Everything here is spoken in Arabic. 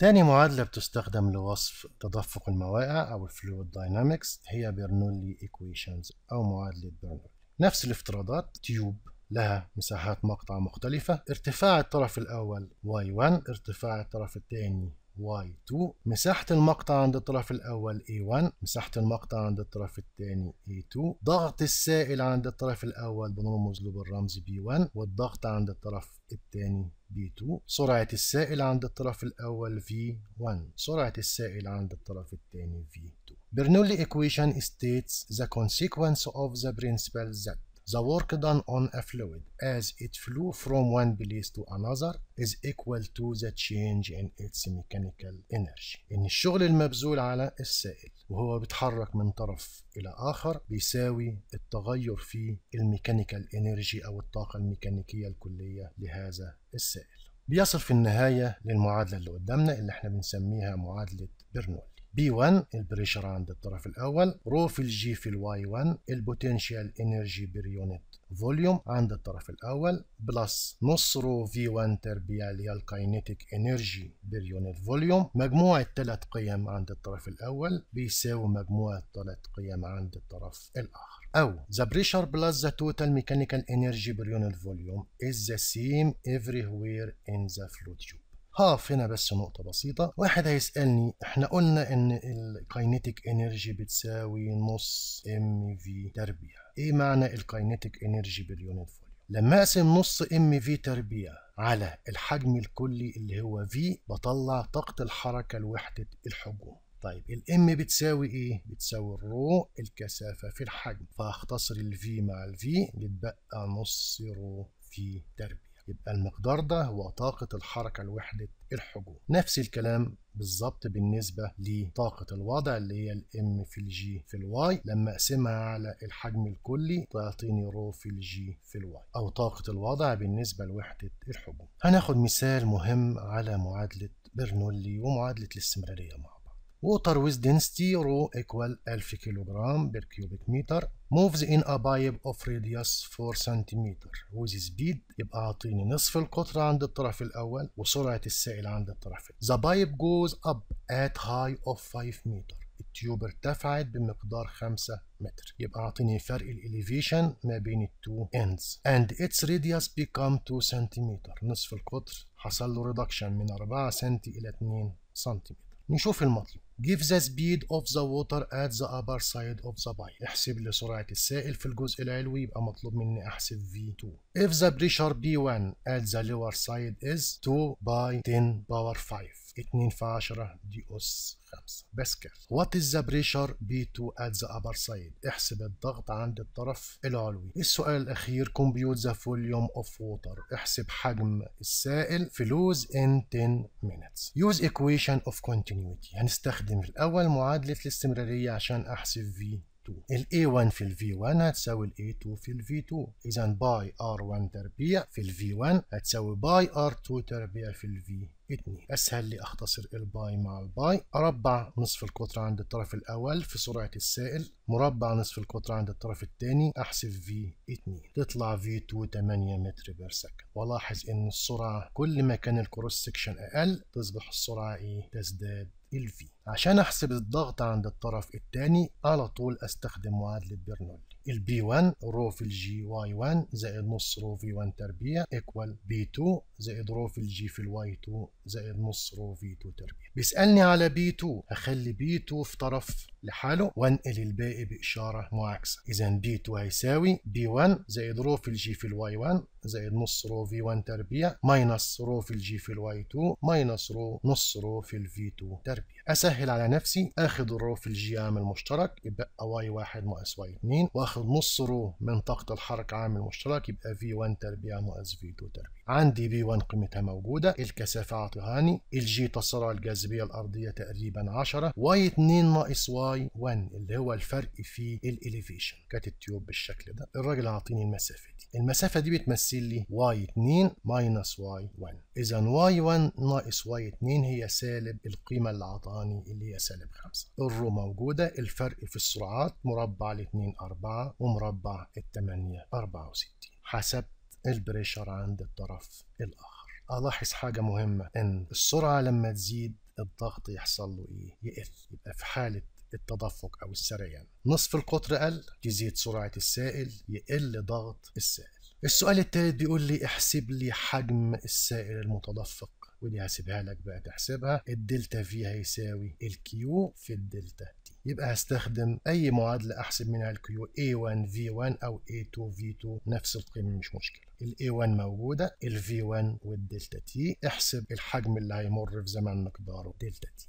تاني معادلة بتستخدم لوصف تدفق الموائع أو ال fluid dynamics هي برنولي equations أو معادلة برنولي نفس الافتراضات tube لها مساحات مقطع مختلفة. ارتفاع الطرف الأول y1 ارتفاع الطرف الثاني y2 مساحة المقطع عند الطرف الأول a1 مساحة المقطع عند الطرف الثاني a2 ضغط السائل عند الطرف الأول بنرمز له بالرمز p1 والضغط عند الطرف الثاني p2 سرعة السائل عند الطرف الأول v1 سرعة السائل عند الطرف الثاني v2 Bernoulli equation states the consequence of the principle that The work done on a fluid as it flows from one place to another is equal to the change in its mechanical energy. إن الشغل المبذول على السائل وهو بيتحرك من طرف إلى آخر بيساوي التغير في ال mechanical energy أو الطاقة الميكانيكية الكلية لهذا السائل. بيصل في النهاية للمعادلة اللي قدامنا اللي إحنا بنسميها معادلة برنولي. P1 ال pressure عند الطرف الأول rho في ال g في ال y 1 ال potential energy per unit volume عند الطرف الأول plus نص rho v 1 تربيع اللي هي ال kinetic energy per unit volume مجموع الثلاث قيم عند الطرف الأول بيساوي مجموع الثلاث قيم عند الطرف الآخر أو the pressure plus the total mechanical energy per unit volume is the same everywhere in the flow tube هقف هنا بس نقطة بسيطة. واحد هيسألني إحنا قلنا إن ال kinetic energy بتساوي نص m v تربيع. إيه معنى ال kinetic energy بال unit volume؟ لما أقسم نص m v تربيع على الحجم الكلي اللي هو v بطلع طاقة الحركة لوحدة الحجوم. طيب ال m بتساوي إيه؟ بتساوي ال rho الكثافة في الحجم. فاختصر ال v مع ال v يتبقى نص rho v تربيع. يبقى المقدار ده هو طاقة الحركة لوحدة الحجوم نفس الكلام بالظبط بالنسبة لطاقة الوضع اللي هي ال m في ال g في ال y لما أقسمها على الحجم الكلي تعطيني rho في ال g في ال y أو طاقة الوضع بالنسبة لوحدة الحجوم هناخد مثال مهم على معادلة برنولي ومعادلة الاستمرارية مع بعض. Water with density rho equal 1000 kilogram per cubic meter moves in a pipe of radius 4 cm with speed يبقى اعطيني نصف القطر عند الطرف الأول وسرعة السائل عند الطرف The pipe goes up at height of 5 meter. ال tube ارتفعت بمقدار 5 متر يبقى اعطيني فرق ال elevation ما بين ال two ends. And its radius become 2 سنتيمتر نصف القطر حصل له reduction من 4 سنتي إلى 2 سنتيمتر نشوف المطلوب. Give the speed of the water at the upper side of the pipe. احسب لي سرعة السائل في الجزء العلوي يبقى مطلوب مني أحسب V2. If the pressure P1 at the lower side is 2 by 10 power 5. 2 في 10 دي أس 5 باسكال. What is the pressure B2 at the upper side؟ احسب الضغط عند الطرف العلوي. السؤال الأخير compute the volume of water. احسب حجم السائل في lose in 10 minutes. Use equation of continuity. هنستخدم في الأول معادلة الاستمرارية عشان أحسب V2 ال A1 في ال V1 هتساوي ال A2 في ال V2 إذا pi R1 تربيع في ال V1 هتساوي pi R2 تربيع في ال V2 أسهل لي أختصر ال pi مع ال pi أربع نصف القطر عند الطرف الأول في سرعة السائل. مربع نصف القطر عند الطرف الثاني أحسب V2 تطلع V2 8 meter per second ولاحظ إن السرعة كل ما كان ال cross section أقل تصبح السرعة إيه؟ تزداد ال v عشان أحسب الضغط عند الطرف الثاني على طول أستخدم معادلة برنولي ال p 1 rho في ال g y 1 زائد نص rho v 1 تربيع equal p 2 زائد rho في ال g في ال y 2 زائد نص rho v 2 تربيع. بيسألني على p 2 هخلي p 2 في طرف لحاله وأنقل الباقي بإشارة معاكسة. إذا p 2 هيساوي p 1 زائد rho في ال g في ال y 1 زائد نص rho v 1 تربيع minus rho في ال g في ال y 2 minus rho نص rho في ال v 2 تربيع. أسهل على نفسي. اخد ال rho في ال g عامل مشترك يبقى y 1 ناقص y 2 واخد نص rho من طاقة الحركة عامل مشترك يبقى v 1 تربيع ناقص v 2 تربيع. عندي p 1 قيمتها موجودة. الكثافة أعطيهاني. الجي تسارع الجاذبية الأرضية تقريبا 10 y 2 ناقص y 1 اللي هو الفرق في ال elevation كانت ال tube بالشكل ده. الراجل عاطيني المسافة دي. المسافة دي بتمثل لي y 2 minus y 1 إذا y 1 ناقص y 2 هي سالب القيمة اللي عطاني اللي هي سالب 5 ال rho موجودة الفرق في السرعات مربع ال 2 4 ومربع ال 8 64 حسبت ال pressure عند الطرف الآخر. ألاحظ حاجة مهمة إن السرعة لما تزيد الضغط يحصل له إيه؟ يقل يبقى في حالة التدفق أو السريان. نصف القطر قل تزيد سرعة السائل يقل ضغط السائل. السؤال الثالث بيقول لي احسب لي حجم السائل المتدفق. ودي هسيبها لك بقى تحسبها. ال delta V هيساوي ال Q في ال delta t يبقى هستخدم أي معادله احسب منها ال Q A1 V1 أو A2 V2 نفس القيمة مش مشكلة. ال A1 موجودة ال V1 وال delta t احسب الحجم اللي هيمر في زمن مقداره delta t